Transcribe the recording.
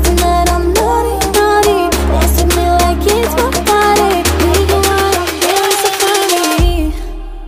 just